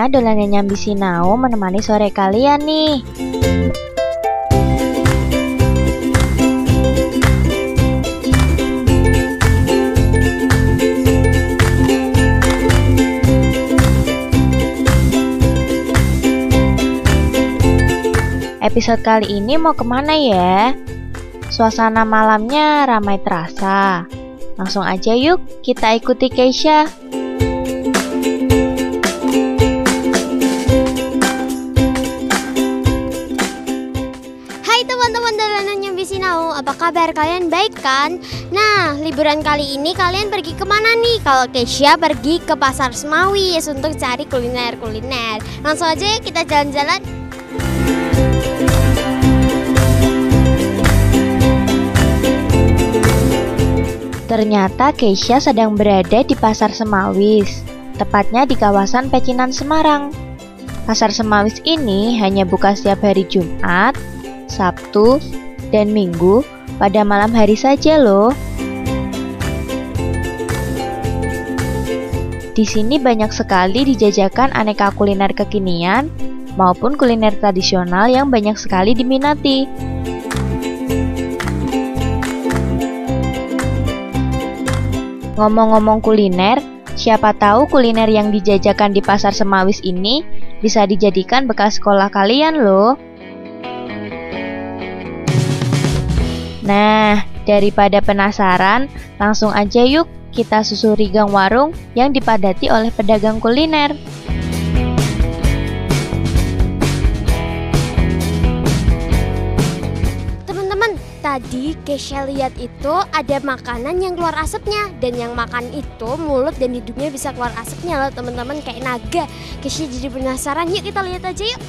Saatnya dolanan nyambi sinau menemani sore kalian nih. Episode kali ini mau ke mana ya? Suasana malamnya ramai terasa. Langsung aja yuk kita ikuti Keisha. Kabar kalian baik kan? Nah, liburan kali ini kalian pergi ke mana nih? Kalau Keisha pergi ke Pasar Semawis untuk cari kuliner-kuliner. Langsung aja ya kita jalan-jalan. Ternyata Keisha sedang berada di Pasar Semawis, tepatnya di kawasan Pecinan Semarang. Pasar Semawis ini hanya buka setiap hari Jumat, Sabtu, dan Minggu pada malam hari saja loh. Di sini banyak sekali dijajakan aneka kuliner kekinian maupun kuliner tradisional yang banyak sekali diminati. Ngomong-ngomong kuliner, siapa tahu kuliner yang dijajakan di pasar Semawis ini bisa dijadikan bekas sekolah kalian loh. Nah, daripada penasaran, langsung aja yuk kita susuri gang warung yang dipadati oleh pedagang kuliner. tadi Keisha lihat itu ada makanan yang keluar asapnya dan yang makan itu mulut dan hidungnya bisa keluar asapnya loh teman-teman kayak naga. Keisha jadi penasaran, yuk kita lihat aja yuk.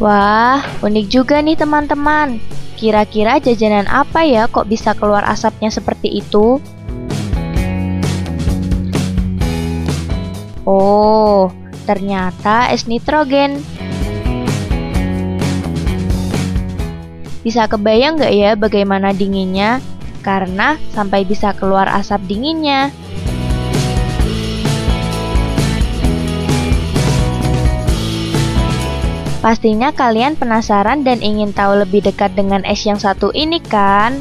Wah, unik juga nih teman-teman. Kira-kira jajanan apa ya kok bisa keluar asapnya seperti itu? Oh, Ternyata es nitrogen. Bisa kebayang nggak ya bagaimana dinginnya? Karena sampai bisa keluar asap dinginnya. Pastinya kalian penasaran dan ingin tahu lebih dekat dengan es yang satu ini kan?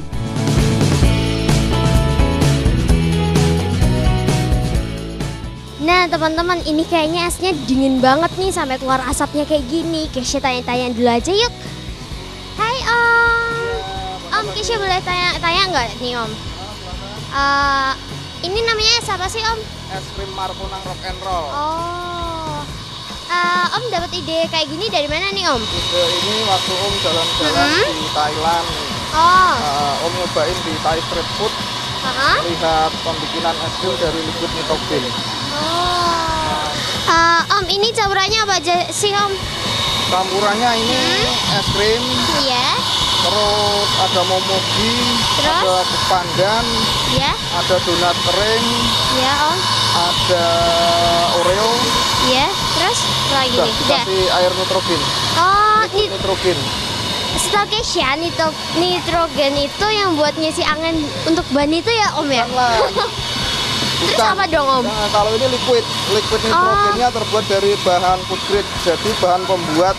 Nah teman-teman ini kayaknya esnya dingin banget nih sampai keluar asapnya kayak gini. Kesha tanya-tanya dulu aja yuk. Hai Om. Ya, om Kesha boleh tanya-tanya nggak nih Om? Uh, ini namanya es apa sih Om? Es krim Marpunang Rock and Roll. Oh. Uh, om dapat ide kayak gini dari mana nih Om? Ide ini waktu Om jalan-jalan mm -hmm. di Thailand. Oh. Uh, om nyobain di Thai Street Food. Uh -huh. Lihat pembikinan es krim dari liquid nitrogen. Oh. Uh, om, ini campurannya apa aja sih Om? Campurannya ini hmm? es krim. Iya. Terus ada momogi, Terus? ada kepandan, Iya. Ada donat kering. Iya Om. Ada Oreo. Iya. Terus lagi nih? Kasih air nitrogen. Oh, nit nitrogen. Stokesya nitrogen itu yang buat ngisi angin untuk ban itu ya Om ya? Terus Bukan. apa dong om? Nah, kalau ini liquid, liquid nitrogennya oh. terbuat dari bahan food grade, jadi bahan pembuat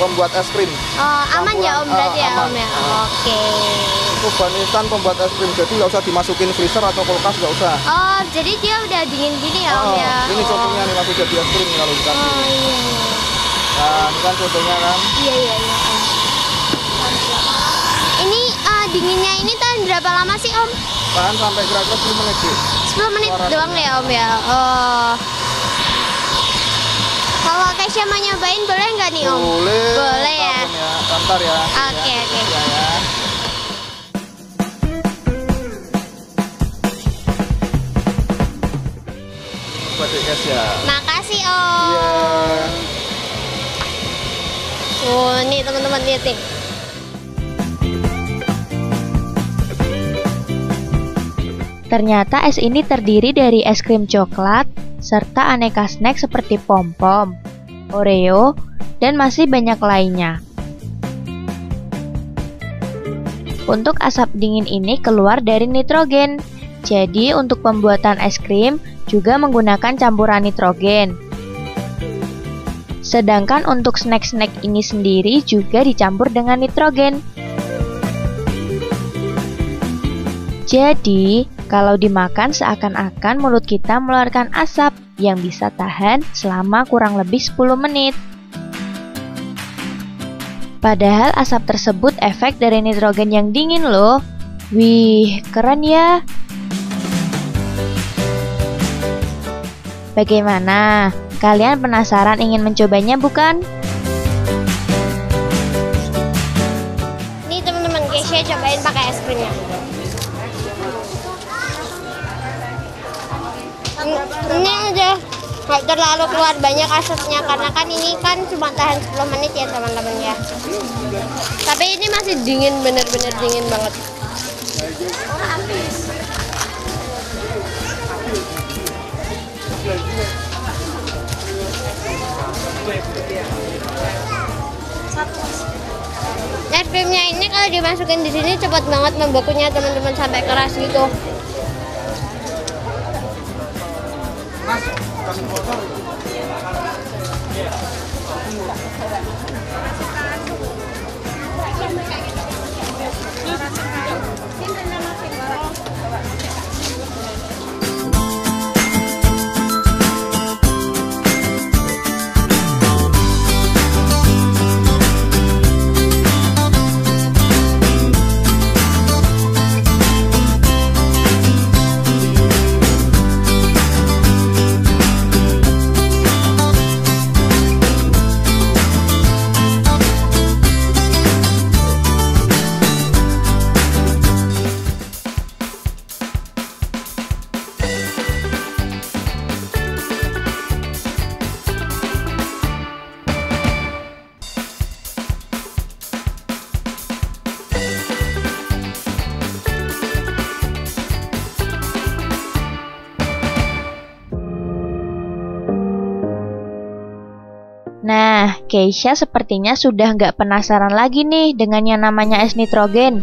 pembuat es krim. Oh, aman ya om berarti uh, ya om ya. Oke. Okay. Bahan instan pembuat es krim, jadi nggak usah dimasukin freezer atau kulkas nggak usah. Oh, jadi dia udah dingin gini ya om ya. Ini oh. contohnya nih langsung jadi es krim kalau dikasih. Oh iya. Nah, ini kan contohnya kan. Iya iya iya. Ini uh, dinginnya ini tahan berapa lama sih om? Tahan sampai kira-kira 10 menit sih. 10 menit doang ya om ya? Oh. Kalau Keisha mau nyobain boleh nggak nih om? Boleh. Boleh ya? ya. Bentar ya. Oke okay, oke. Okay. Ya, ya. Ya. Makasih om. Iya. Oh, nih teman-teman lihat nih. Ternyata es ini terdiri dari es krim coklat, serta aneka snack seperti pom-pom, Oreo, dan masih banyak lainnya. Untuk asap dingin ini keluar dari nitrogen, Jadi untuk pembuatan es krim juga menggunakan campuran nitrogen. Sedangkan untuk snack-snack ini sendiri juga dicampur dengan nitrogen. Jadi, kalau dimakan seakan-akan mulut kita mengeluarkan asap yang bisa tahan selama kurang lebih 10 menit. Padahal asap tersebut efek dari nitrogen yang dingin loh. Wih, keren ya. Bagaimana? Kalian penasaran ingin mencobanya bukan? Nih teman-teman, Keisha cobain pakai es krimnya. Ini udah nggak terlalu keluar banyak asapnya karena kan ini kan cuma tahan 10 menit ya teman-teman ya tapi ini masih dingin bener-bener dingin banget es krimnya ini kalau dimasukin di sini cepat banget membekunya teman-teman sampai keras gitu. Nah, Keisha sepertinya sudah nggak penasaran lagi nih dengan yang namanya es nitrogen.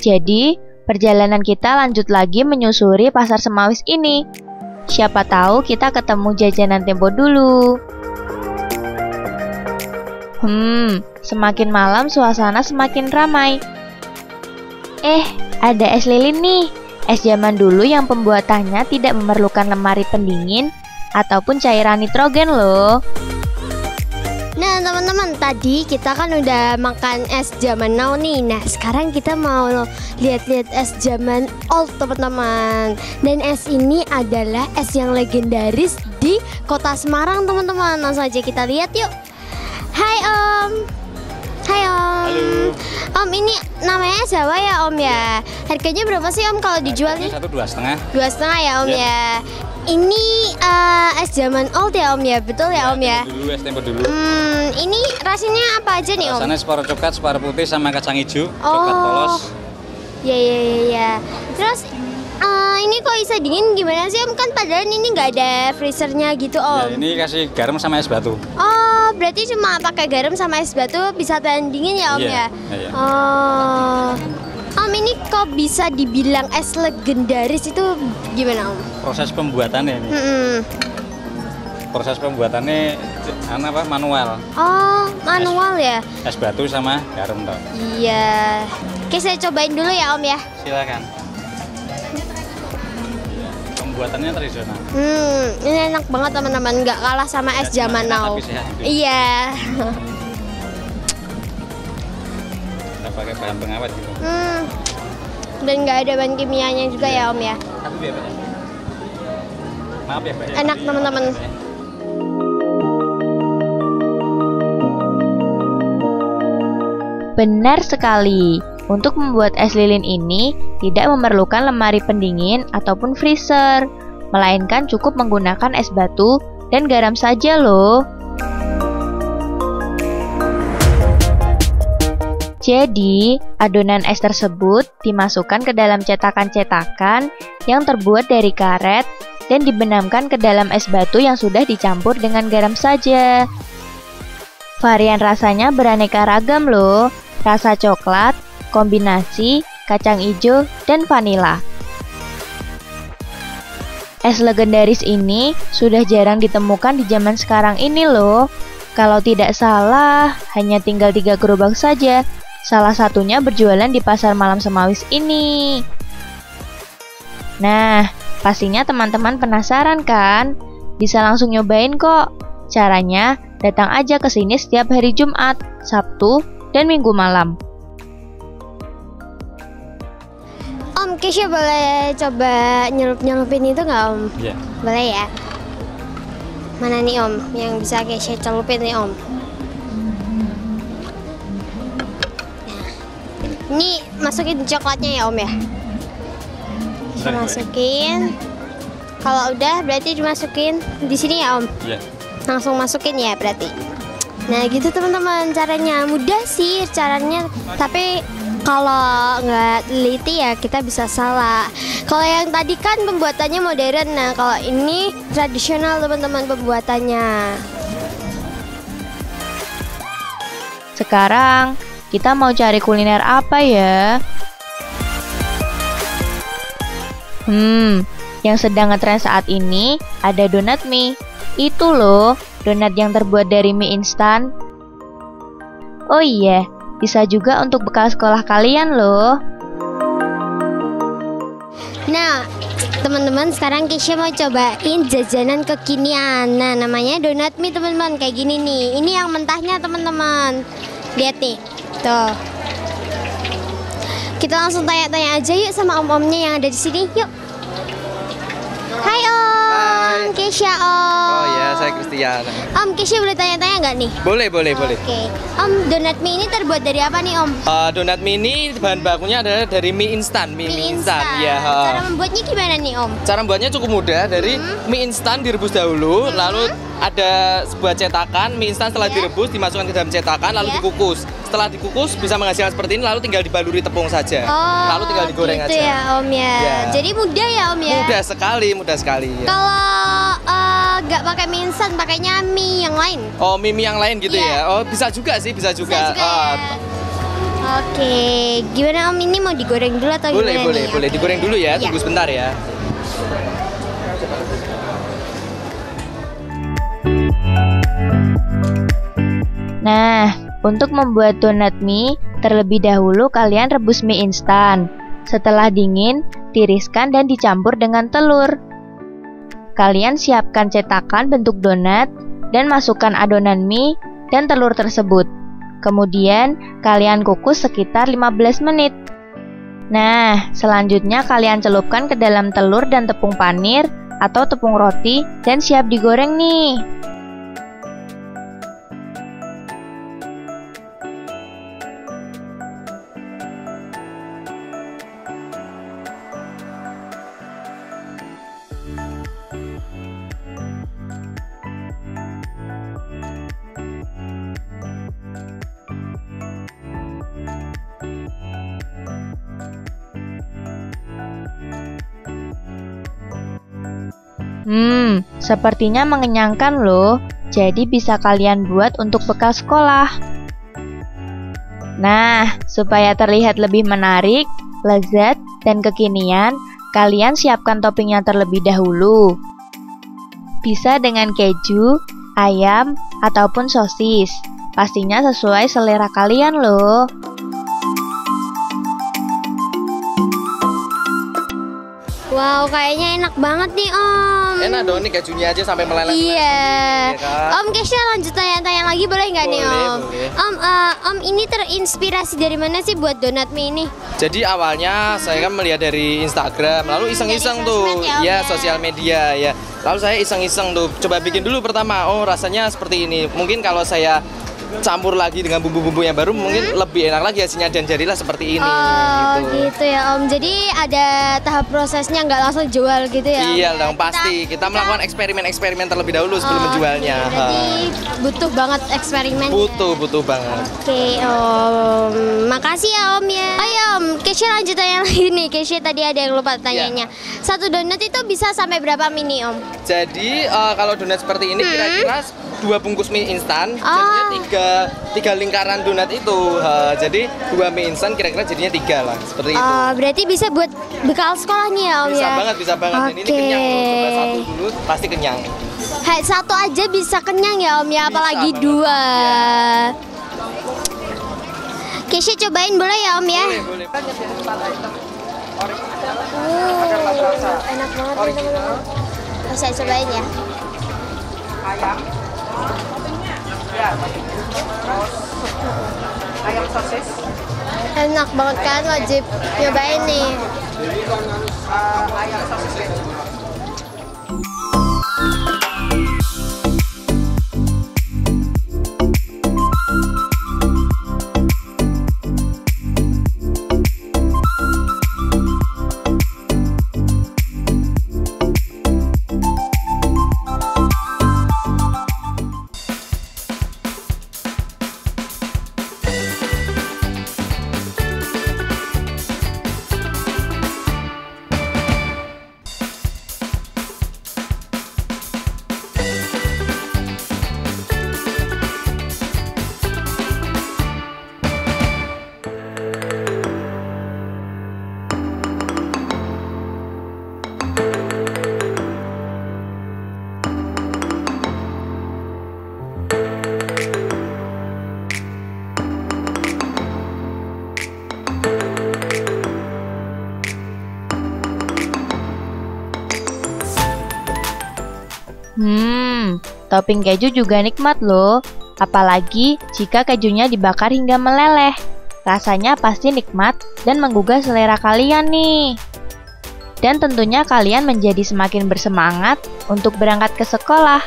Jadi, perjalanan kita lanjut lagi menyusuri pasar Semawis ini. Siapa tahu kita ketemu jajanan Tempo dulu. Hmm, semakin malam suasana semakin ramai. Eh, ada es lilin nih. Es zaman dulu yang pembuatannya tidak memerlukan lemari pendingin ataupun cairan nitrogen loh. Nah teman-teman tadi kita kan udah makan es zaman now nih Nah sekarang kita mau lihat-lihat es zaman old teman-teman Dan es ini adalah es yang legendaris di kota Semarang teman-teman Langsung aja kita lihat yuk Hai Om Hai Om Halo. Om ini namanya Jawa ya Om ya Harganya berapa sih Om kalau dijual nih? Satu dua setengah. Dua setengah ya Om Iya. ya Ini eh, es zaman old ya Om ya Betul ya Om ya Dulu es tempo dulu. Hmm, ini rasanya apa aja nih Om? Rasanya separuh coklat, separuh putih sama kacang hijau, Oh. coklat polos. Ya ya ya ya. Terus eh, ini kok bisa dingin gimana sih Om? Kan padahal ini nggak ada freezernya gitu Ya, Om. ini kasih garam sama es batu. Oh, berarti cuma pakai garam sama es batu bisa tahan dingin ya Om Iya, ya? iya. Oh. Ini kok bisa dibilang es legendaris itu gimana Om? Proses pembuatannya ini. Hmm. Proses pembuatannya anu apa manual. Oh, manual ya? Es batu sama garam toh. Iya. Oke, saya cobain dulu ya Om ya. Silakan. Pembuatannya tradisional. Hmm, ini enak banget teman-teman, nggak kalah sama es Ya, zaman now. Iya. Kita pakai bahan pengawet gitu. Hmm. Dan nggak ada bahan kimianya juga ya Om ya. Satu ya, Pak. ya? Maaf ya, Pak. ya. Enak, teman-teman. Benar sekali. Untuk membuat es lilin ini tidak memerlukan lemari pendingin ataupun freezer, melainkan cukup menggunakan es batu dan garam saja loh. Jadi, adonan es tersebut dimasukkan ke dalam cetakan-cetakan yang terbuat dari karet dan dibenamkan ke dalam es batu yang sudah dicampur dengan garam saja. Varian rasanya beraneka ragam loh. Rasa coklat, kombinasi, kacang ijo, dan vanila. Es legendaris ini sudah jarang ditemukan di zaman sekarang ini loh. Kalau tidak salah, hanya tinggal tiga gerobak saja. Salah satunya berjualan di pasar malam Semawis ini. Nah, pastinya teman-teman penasaran kan? Bisa langsung nyobain kok. Caranya, datang aja ke sini setiap hari Jumat, Sabtu, dan Minggu malam. Om Kesha boleh coba nyelup-nyelupin itu nggak Om? Iya. Boleh ya? Mana nih Om yang bisa Kesha celupin nih Om? Ini masukin coklatnya ya Om ya? Masukin. Kalau udah berarti dimasukin di sini ya Om? Iya. Langsung masukin ya berarti. Nah gitu teman-teman caranya mudah sih caranya tapi kalau nggak teliti ya kita bisa salah. Kalau yang tadi kan pembuatannya modern, nah kalau ini tradisional teman-teman pembuatannya. Sekarang, kita mau cari kuliner apa ya? Hmm, yang sedang ngetren saat ini ada donat mie. Itu loh, donat yang terbuat dari mie instan. Oh iya, bisa juga untuk bekal sekolah kalian loh. Nah teman-teman sekarang Kisha mau cobain jajanan kekinian. Nah namanya donat mie teman-teman kayak gini nih. Ini yang mentahnya teman-teman. Lihat nih, tuh. Kita langsung tanya-tanya aja yuk sama om-omnya yang ada di sini. Yuk. Hai Om, Hai. Kesha Om. Oh ya, saya Christian. Om, Kesha boleh tanya-tanya nggak nih? Boleh, boleh, boleh. Oke. Om, donat mie ini terbuat dari apa nih Om? Uh, donat mini bahan bakunya adalah dari mie instan, mie, mie instan. Ya, ha. Cara membuatnya gimana nih Om? Cara membuatnya cukup mudah. Dari Hmm. mie instan direbus dahulu, lalu ada sebuah cetakan mie instan setelah Ya. direbus dimasukkan ke dalam cetakan lalu Ya. dikukus. Setelah dikukus bisa menghasilkan seperti ini lalu tinggal dibaluri tepung saja. Oh, lalu tinggal digoreng gitu aja. ya Om ya. Ya. Jadi mudah ya Om ya. Mudah sekali, mudah sekali. ya. Kalau eh, nggak pakai mie instan, pakainya mie yang lain. Oh, mie mie yang lain gitu Iya. ya. Oh, bisa juga sih, bisa juga. Bisa juga Ah, ya. Oke, gimana Om ini mau digoreng dulu atau boleh, gimana boleh, nih? boleh Oke. digoreng dulu ya. Iya. Tunggu sebentar ya. Nah, untuk membuat donat mie, terlebih dahulu kalian rebus mie instan. Setelah dingin, tiriskan dan dicampur dengan telur. Kalian siapkan cetakan bentuk donat dan masukkan adonan mie dan telur tersebut. Kemudian, kalian kukus sekitar 15 menit. Nah, selanjutnya kalian celupkan ke dalam telur dan tepung panir atau tepung roti dan siap digoreng nih. Hmm, sepertinya mengenyangkan loh. Jadi bisa kalian buat untuk bekal sekolah. Nah, supaya terlihat lebih menarik, lezat, dan kekinian, kalian siapkan toppingnya terlebih dahulu. Bisa dengan keju, ayam, ataupun sosis. Pastinya sesuai selera kalian loh. Wow, kayaknya enak banget nih Om. Enak dong nih kejunya aja sampai meleleh. Iya. ya kan? Om Kesha lanjut tanya-tanya lagi boleh nggak nih Om? boleh. Om, eh, Om ini terinspirasi dari mana sih buat donat mie ini? Jadi awalnya saya kan melihat dari Instagram, lalu iseng-iseng Dari tuh, ya, Om, ya ya. sosial media ya. Lalu saya iseng-iseng tuh, coba bikin dulu pertama. Oh rasanya seperti ini. Mungkin kalau saya campur lagi dengan bumbu-bumbu yang baru, mungkin lebih enak lagi hasilnya dan jadilah seperti ini. Hmm? oh gitu. gitu ya Om. Jadi ada tahap prosesnya nggak langsung jual gitu ya? Om, Iya ya? dong pasti. Kita melakukan eksperimen-eksperimen terlebih dahulu sebelum Oh, menjualnya. oke. Berarti butuh banget eksperimen. ya? Butuh, butuh banget. Oke Om. Makasih ya Om ya. Ayo Om, Kesha lanjut tanya lagi nih. Kesha tadi ada yang lupa tanyanya. Satu donat itu bisa sampai berapa mini Om? Jadi eh, kalau donat seperti ini Hmm. kira-kira dua bungkus mie instan, Ah. jadinya tiga tiga lingkaran donat itu. Eh, jadi dua mie instan kira-kira jadinya tiga lah, seperti itu. Eh, berarti bisa buat bekal sekolah nih ya Om Bisa ya? banget, bisa banget. Dan ini kenyang loh. Coba satu dulu, pasti kenyang. Hai, satu aja bisa kenyang ya Om ya, Bisa apalagi banget. dua. Kesha cobain boleh ya Om ya? Boleh, boleh. Uh, enak banget teman-teman. Oh, saya cobain ya. Enak banget kan, wajib nyobain nih. Hmm, topping keju juga nikmat loh. Apalagi jika kejunya dibakar hingga meleleh. Rasanya pasti nikmat dan menggugah selera kalian nih. Dan tentunya kalian menjadi semakin bersemangat untuk berangkat ke sekolah.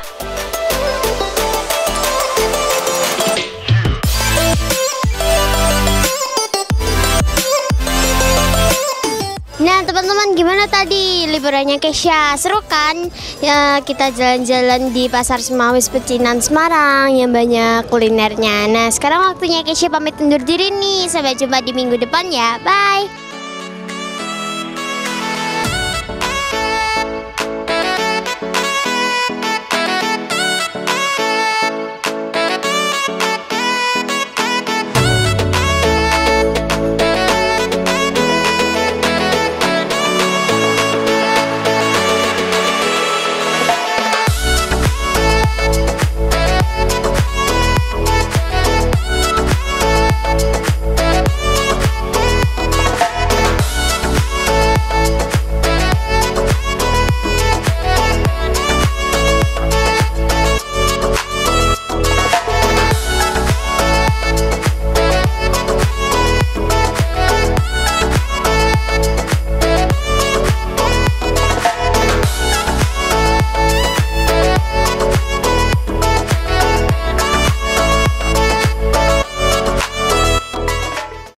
Teman-teman gimana tadi? Liburannya Kesha Seru kan? Ya kita jalan-jalan di Pasar Semawis Pecinan Semarang Yang banyak kulinernya. Nah sekarang waktunya Kesha pamit undur diri nih. Sampai jumpa di minggu depan ya. Bye